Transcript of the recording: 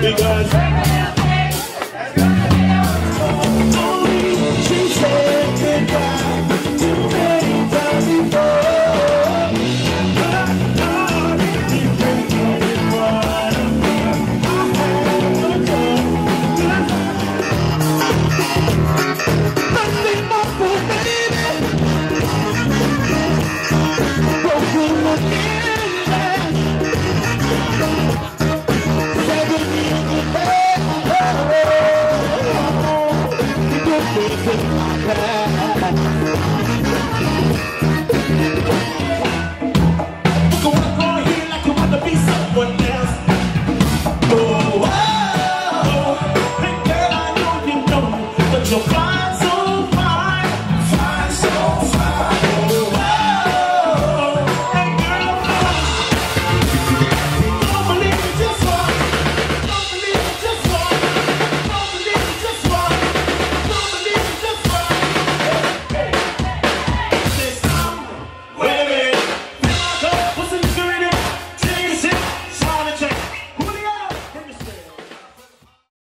Because